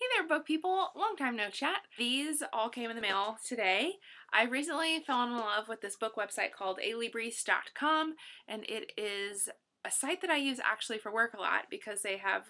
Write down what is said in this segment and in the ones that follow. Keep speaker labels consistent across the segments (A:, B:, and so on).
A: Hey there, book people. Long time no chat. These all came in the mail today. I recently fell in love with this book website called alibris.com, and it is a site that I use actually for work a lot because they have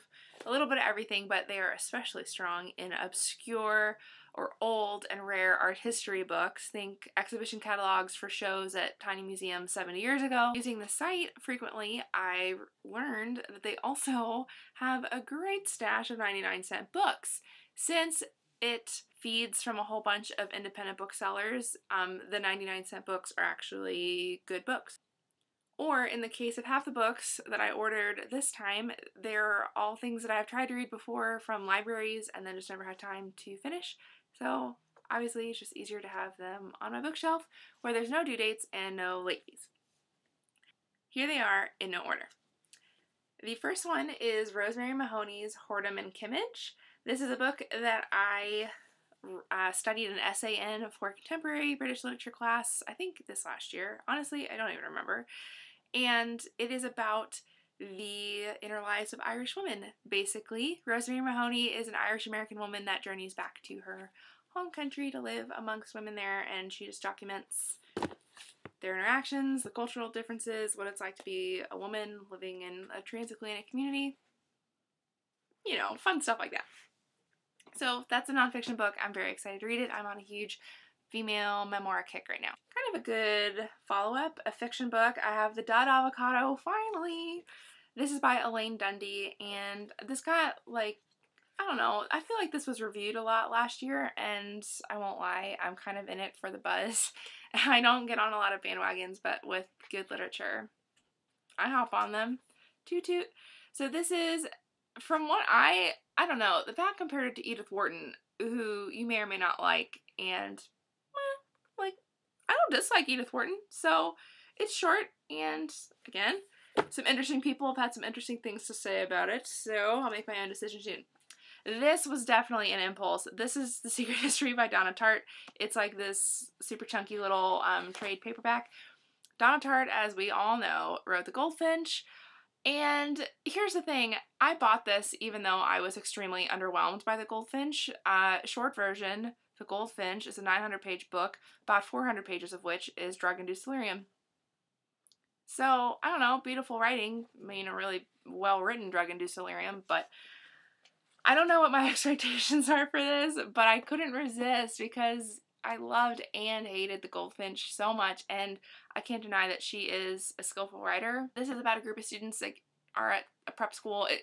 A: a little bit of everything, but they are especially strong in obscure or old and rare art history books. Think exhibition catalogs for shows at tiny museums 70 years ago. Using the site frequently, I learned that they also have a great stash of 99 cent books. Since it feeds from a whole bunch of independent booksellers, um, the 99 cent books are actually good books. Or in the case of half the books that I ordered this time, they're all things that I've tried to read before from libraries and then just never had time to finish. So obviously it's just easier to have them on my bookshelf where there's no due dates and no late fees. Here they are in no order. The first one is Rosemary Mahoney's Whoredom in Kimmage. This is a book that I uh, studied an essay in for contemporary British literature class, I think this last year. Honestly, I don't even remember and it is about the inner lives of Irish women, basically. Rosemary Mahoney is an Irish American woman that journeys back to her home country to live amongst women there, and she just documents their interactions, the cultural differences, what it's like to be a woman living in a transatlantic community. You know, fun stuff like that. So that's a nonfiction book. I'm very excited to read it. I'm on a huge female memoir kick right now. Kind of a good follow-up, a fiction book. I have The Dud Avocado, finally! This is by Elaine Dundy, and this got, like, I don't know, I feel like this was reviewed a lot last year, and I won't lie, I'm kind of in it for the buzz. I don't get on a lot of bandwagons, but with good literature, I hop on them. Toot toot. So this is, from what I, I don't know, the fact compared to Edith Wharton, who you may or may not like, and I don't dislike Edith Wharton, so it's short and again, some interesting people have had some interesting things to say about it, so I'll make my own decision soon. This was definitely an impulse. This is The Secret History by Donna Tartt. It's like this super chunky little um, trade paperback. Donna Tartt, as we all know, wrote The Goldfinch. And here's the thing, I bought this even though I was extremely underwhelmed by The Goldfinch. Uh, short version, the Goldfinch is a 900 page book, about 400 pages of which is drug induced delirium. So, I don't know, beautiful writing, I mean, a really well written drug induced delirium, but I don't know what my expectations are for this, but I couldn't resist because I loved and hated the Goldfinch so much, and I can't deny that she is a skillful writer. This is about a group of students that are at a prep school. It,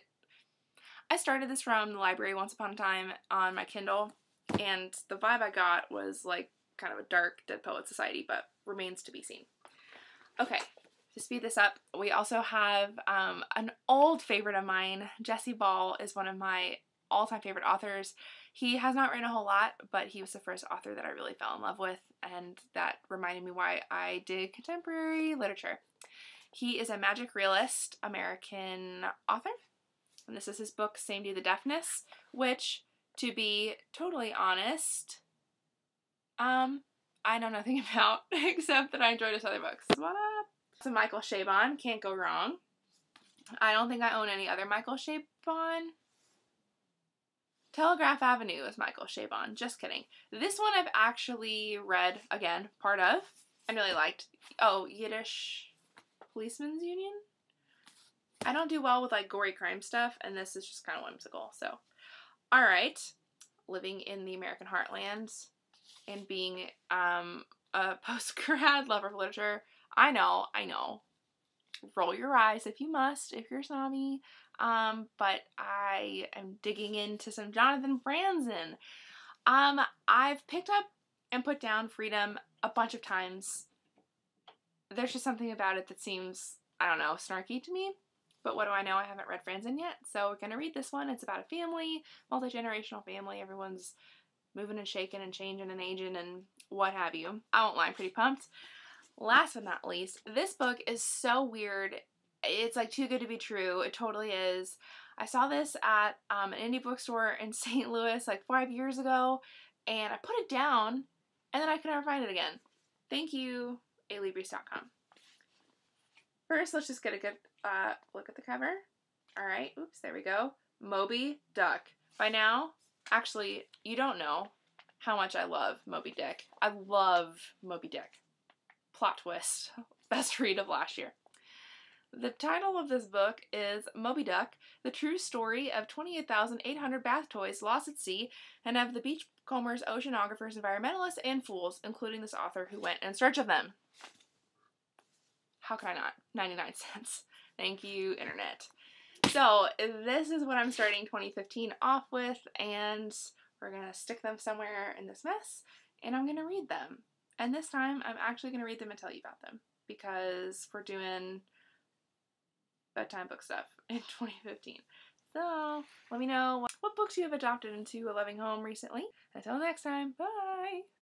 A: I started this from the library once upon a time on my Kindle, and the vibe I got was like kind of a dark Dead Poet Society, but remains to be seen. Okay, to speed this up, we also have um, an old favorite of mine. Jesse Ball is one of my all-time favorite authors. He has not written a whole lot, but he was the first author that I really fell in love with, and that reminded me why I did contemporary literature. He is a magic realist American author, and this is his book, Samedi the Deafness, which to be totally honest, um, I know nothing about except that I enjoyed his other books. What up? So Michael Chabon, can't go wrong. I don't think I own any other Michael Chabon. Telegraph Avenue is Michael Chabon. Just kidding. This one I've actually read again, part of, and really liked. Oh, Yiddish Policemen's Union. I don't do well with like gory crime stuff, and this is just kind of whimsical. So all right, living in the American heartland and being um, a post grad lover of literature, I know, I know. Roll your eyes if you must, if you're snobby. Um, but I am digging into some Jonathan Franzen. Um, I've picked up and put down Freedom a bunch of times. There's just something about it that seems, I don't know, snarky to me. But what do I know? I haven't read Franzen yet. So we're going to read this one. It's about a family, multi generational family. Everyone's moving and shaking and changing and aging and what have you. I won't lie, I'm pretty pumped. Last but not least, this book is so weird. It's like too good to be true. It totally is. I saw this at um, an indie bookstore in St. Louis like five years ago, and I put it down, and then I could never find it again. Thank you, alibris.com. First, let's just get a good uh, look at the cover. All right, oops, there we go. Moby Duck. By now, Actually, you don't know how much I love Moby Dick. I love Moby Dick. Plot twist. Best read of last year. The title of this book is Moby Duck, the true story of 28,800 bath toys lost at sea and of the beachcombers, oceanographers, environmentalists, and fools, including this author who went in search of them. How could I not? 99 cents. Thank you, Internet. So, this is what I'm starting 2015 off with, and we're to stick them somewhere in this mess, and I'm to read them. And this time, I'm actually going to read them and tell you about them because we're doing bedtime book stuff in 2015. So, let me know what books you have adopted into a loving home recently. Until next time, bye!